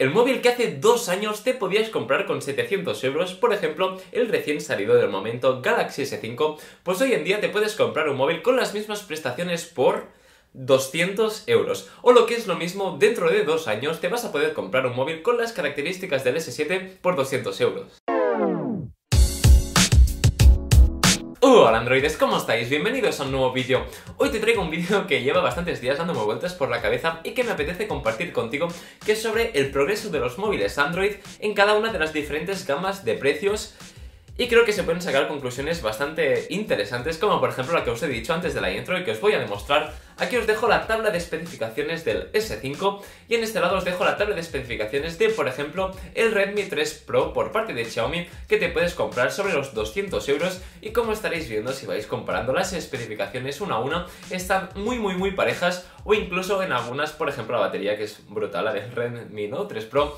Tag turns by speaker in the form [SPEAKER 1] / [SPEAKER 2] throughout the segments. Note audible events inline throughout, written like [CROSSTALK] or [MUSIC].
[SPEAKER 1] El móvil que hace dos años te podías comprar con 700 euros, por ejemplo, el recién salido del momento Galaxy S5, pues hoy en día te puedes comprar un móvil con las mismas prestaciones por 200 euros. O lo que es lo mismo, dentro de dos años te vas a poder comprar un móvil con las características del S7 por 200 euros. Hola androides, ¿cómo estáis? Bienvenidos a un nuevo vídeo. Hoy te traigo un vídeo que lleva bastantes días dándome vueltas por la cabeza y que me apetece compartir contigo, que es sobre el progreso de los móviles Android en cada una de las diferentes gamas de precios y creo que se pueden sacar conclusiones bastante interesantes, como por ejemplo la que os he dicho antes de la intro y que os voy a demostrar. Aquí os dejo la tabla de especificaciones del S5 y en este lado os dejo la tabla de especificaciones de, por ejemplo, el Redmi 3 Pro por parte de Xiaomi que te puedes comprar sobre los 200 euros y como estaréis viendo si vais comparando las especificaciones una a una, están muy muy muy parejas o incluso en algunas, por ejemplo, la batería que es brutal, la del Redmi Note 3 Pro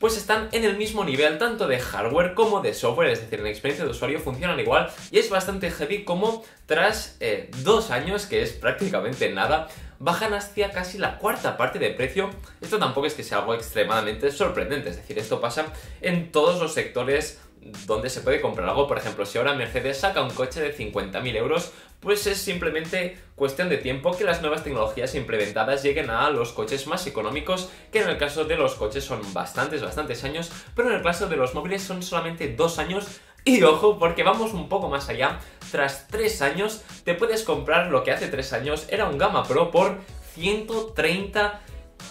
[SPEAKER 1] pues están en el mismo nivel tanto de hardware como de software, es decir, en experiencia de usuario funcionan igual y es bastante heavy como tras eh, dos años, que es prácticamente nada, bajan hacia casi la cuarta parte de precio. Esto tampoco es que sea algo extremadamente sorprendente, es decir, esto pasa en todos los sectores donde se puede comprar algo. Por ejemplo, si ahora Mercedes saca un coche de 50.000 euros, pues es simplemente cuestión de tiempo que las nuevas tecnologías implementadas lleguen a los coches más económicos, que en el caso de los coches son bastantes, bastantes años, pero en el caso de los móviles son solamente dos años. [LAUGHS] Y ojo, porque vamos un poco más allá, tras tres años te puedes comprar lo que hace tres años era un Gama Pro por 130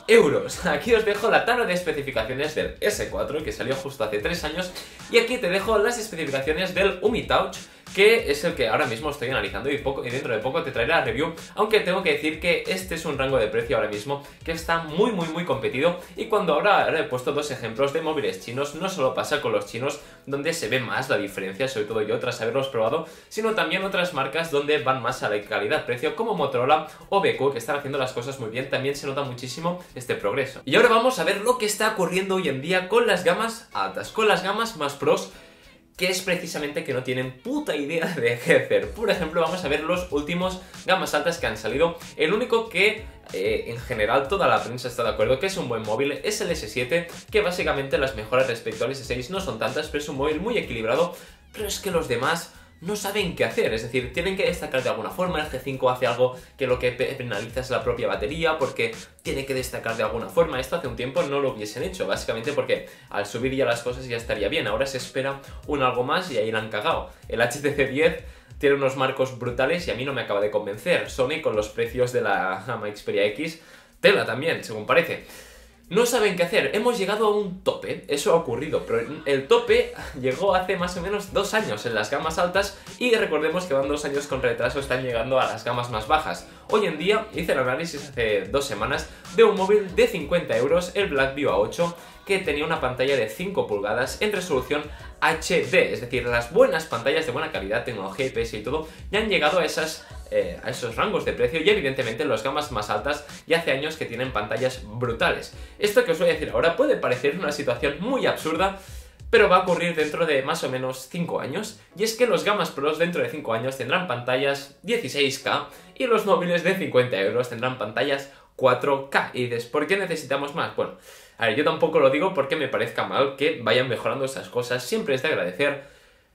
[SPEAKER 1] euros. [LAUGHS] Aquí os dejo la tabla de especificaciones del S4 que salió justo hace 3 años y aquí te dejo las especificaciones del UmiTouch que es el que ahora mismo estoy analizando y, poco, y dentro de poco te traeré la review, aunque tengo que decir que este es un rango de precio ahora mismo que está muy muy muy competido. Y cuando ahora he puesto dos ejemplos de móviles chinos, no solo pasa con los chinos donde se ve más la diferencia, sobre todo yo tras haberlos probado, sino también otras marcas donde van más a la calidad-precio como Motorola o BQ que están haciendo las cosas muy bien, también se nota muchísimo este progreso. Y ahora vamos a ver lo que está ocurriendo hoy en día con las gamas altas, con las gamas más pros que es precisamente que no tienen puta idea de qué hacer. Por ejemplo, vamos a ver los últimos gamas altas que han salido. El único que eh, en general toda la prensa está de acuerdo que es un buen móvil es el S7, que básicamente las mejoras respecto al S6 no son tantas, pero es un móvil muy equilibrado, pero es que los demás no saben qué hacer, es decir, tienen que destacar de alguna forma, el G5 hace algo que lo que penaliza es la propia batería porque tiene que destacar de alguna forma, esto hace un tiempo no lo hubiesen hecho, básicamente porque al subir ya las cosas ya estaría bien, ahora se espera un algo más y ahí la han cagado. El HTC 10 tiene unos marcos brutales y a mí no me acaba de convencer, Sony con los precios de la Xperia X, tela también, según parece. No saben qué hacer, hemos llegado a un tope, eso ha ocurrido, pero el tope [LAUGHS] llegó hace más o menos dos años en las gamas altas y recordemos que van dos años con retraso, están llegando a las gamas más bajas. Hoy en día hice el análisis hace dos semanas de un móvil de 50 euros, el Blackview A8, que tenía una pantalla de 5 pulgadas en resolución HD, es decir, las buenas pantallas de buena calidad, tecnología IPS y todo, ya han llegado a esas eh, a esos rangos de precio y evidentemente las gamas más altas ya hace años que tienen pantallas brutales. Esto que os voy a decir ahora puede parecer una situación muy absurda, pero va a ocurrir dentro de más o menos 5 años, y es que los gamas pros dentro de 5 años tendrán pantallas 16K y los móviles de 50 euros tendrán pantallas 4K. Y dices, ¿por qué necesitamos más? Bueno, a ver, yo tampoco lo digo porque me parezca mal que vayan mejorando esas cosas, siempre es de agradecer,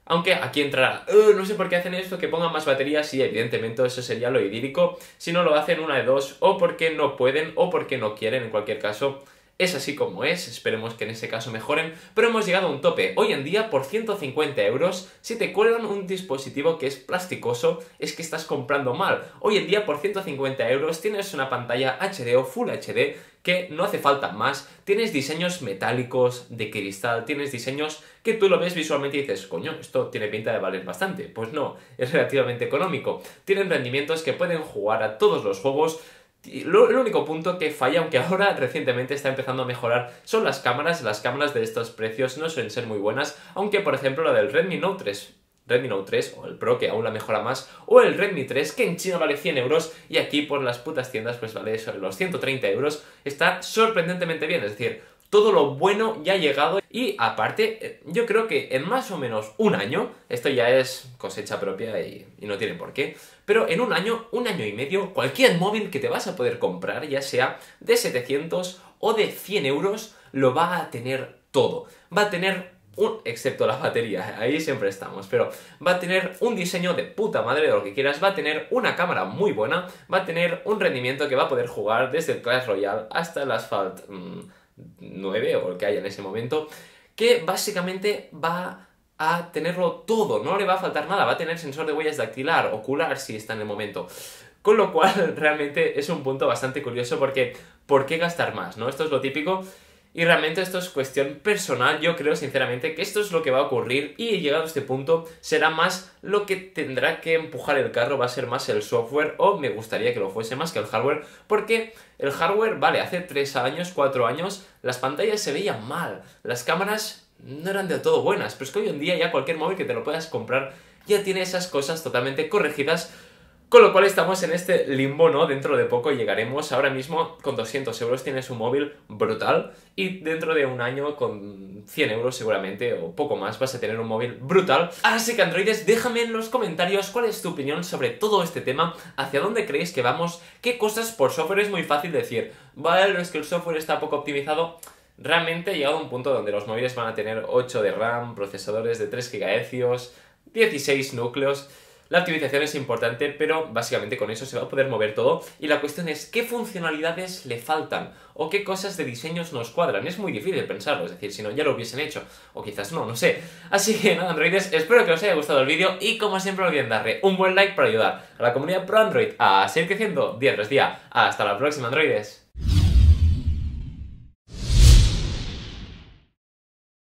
[SPEAKER 1] aunque aquí entrará, no sé por qué hacen esto, que pongan más baterías y evidentemente eso sería lo idílico. Si no lo hacen una de dos, o porque no pueden o porque no quieren, en cualquier caso, es así como es, esperemos que en ese caso mejoren, pero hemos llegado a un tope. Hoy en día, por 150 euros, si te cuelgan un dispositivo que es plasticoso, es que estás comprando mal. Hoy en día, por 150 euros, tienes una pantalla HD o Full HD que no hace falta más. Tienes diseños metálicos de cristal, tienes diseños que tú lo ves visualmente y dices, coño, esto tiene pinta de valer bastante. Pues no, es [LAUGHS] relativamente económico. Tienen rendimientos que pueden jugar a todos los juegos el único punto que falla, aunque ahora recientemente está empezando a mejorar, son las cámaras. Las cámaras de estos precios no suelen ser muy buenas, aunque por ejemplo la del Redmi Note 3 Redmi Note 3 o el Pro que aún la mejora más o el Redmi 3 que en China vale 100 euros y aquí por las putas tiendas pues vale sobre los 130 euros está sorprendentemente bien, es decir, todo lo bueno ya ha llegado y aparte eh, yo creo que en más o menos un año, esto ya es cosecha propia y, no tiene por qué, pero en un año, un año y medio, cualquier móvil que te vas a poder comprar, ya sea de 700 o de 100 euros, lo va a tener todo. Va a tener un, excepto la batería, [LAUGHS] ahí siempre estamos, pero va a tener un diseño de puta madre de lo que quieras, va a tener una cámara muy buena, va a tener un rendimiento que va a poder jugar desde el Clash Royale hasta el Asphalt 9 mm, o el que haya en ese momento, que básicamente va a tenerlo todo, no le va a faltar nada, va a tener sensor de huellas dactilar, ocular si está en el momento. Con lo cual, [LAUGHS] realmente es un punto bastante curioso porque ¿por qué gastar más? ¿no? Esto es lo típico y realmente esto es cuestión personal, yo creo sinceramente que esto es lo que va a ocurrir. Y llegado a este punto será más lo que tendrá que empujar el carro, va a ser más el software o me gustaría que lo fuese más que el hardware, porque el hardware, vale, hace 3 años, 4 años, las pantallas se veían mal, las cámaras no eran del todo buenas, pero es que hoy en día ya cualquier móvil que te lo puedas comprar ya tiene esas cosas totalmente corregidas con lo cual estamos en este limbo, ¿no? Dentro de poco llegaremos, ahora mismo con 200 euros tienes un móvil brutal y dentro de un año con 100 euros seguramente o poco más vas a tener un móvil brutal. Así que androides, déjame en los comentarios cuál es tu opinión sobre todo este tema, hacia dónde creéis que vamos, qué cosas por software es muy fácil decir, vale, es que el software está poco optimizado, realmente he llegado a un punto donde los móviles van a tener 8 de RAM, procesadores de 3 GHz, 16 núcleos. La optimización es importante, pero básicamente con eso se va a poder mover todo. Y la cuestión es qué funcionalidades le faltan o qué cosas de diseños nos cuadran. Es muy difícil pensarlo, es decir, si no ya lo hubiesen hecho. O quizás no, no sé. Así que nada, androides, espero que os haya gustado el vídeo y como siempre no olviden darle un buen like para ayudar a la comunidad pro Android a seguir creciendo día tras día. Hasta la próxima, androides.